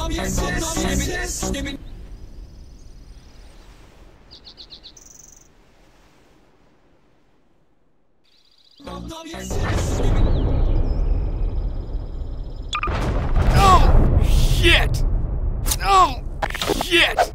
Oh, shit! Oh, shit!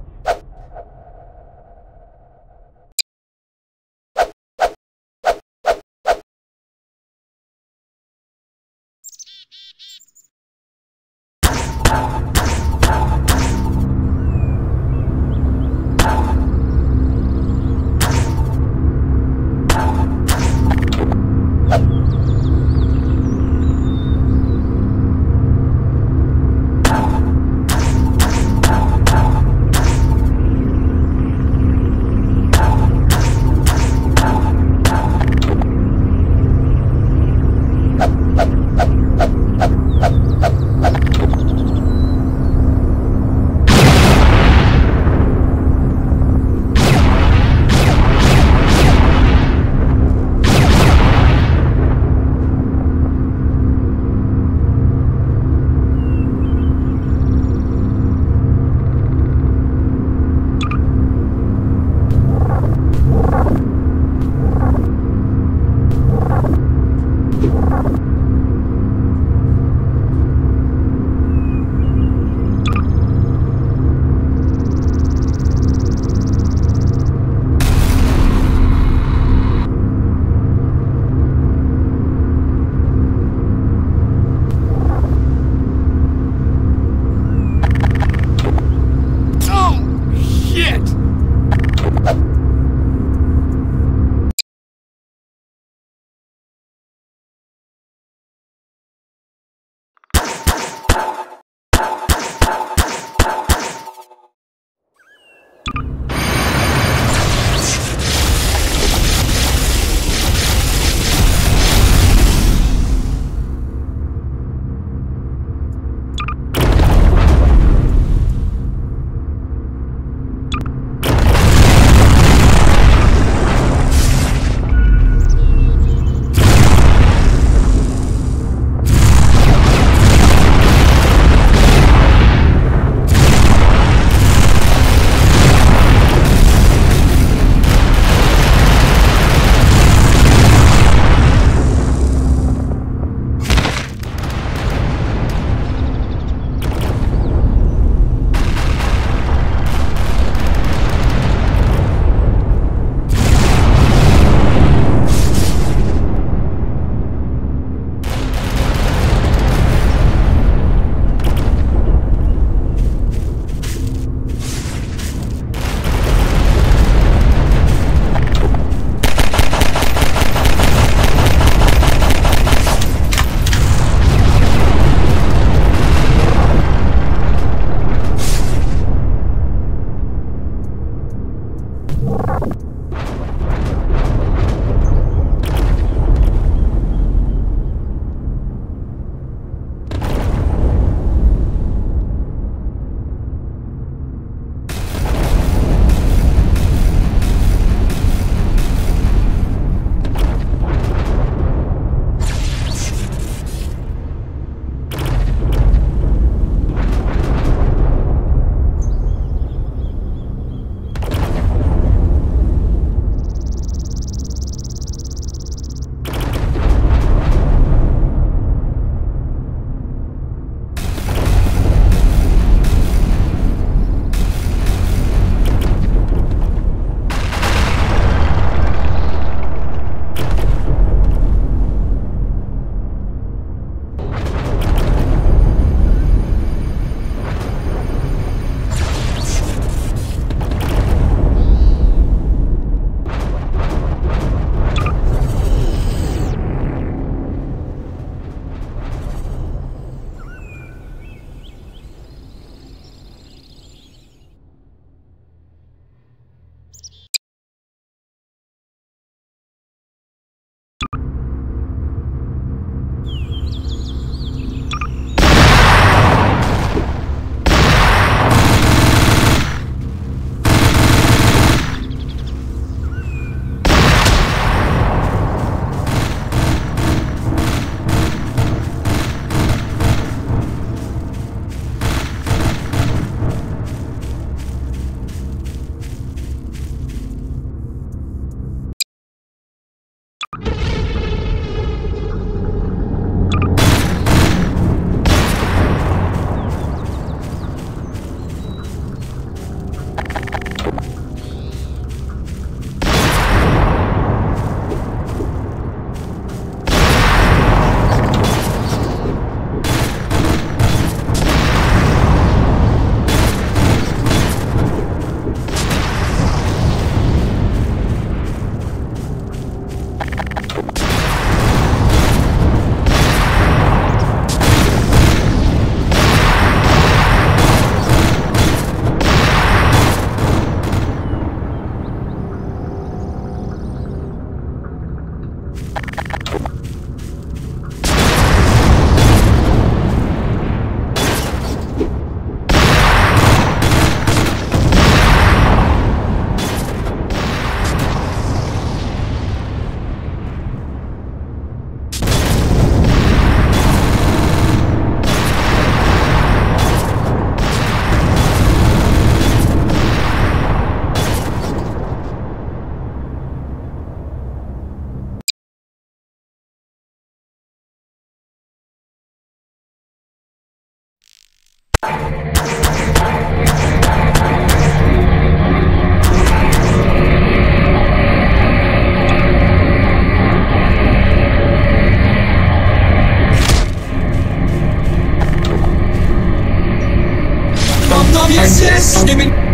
obvious, yes. Give me.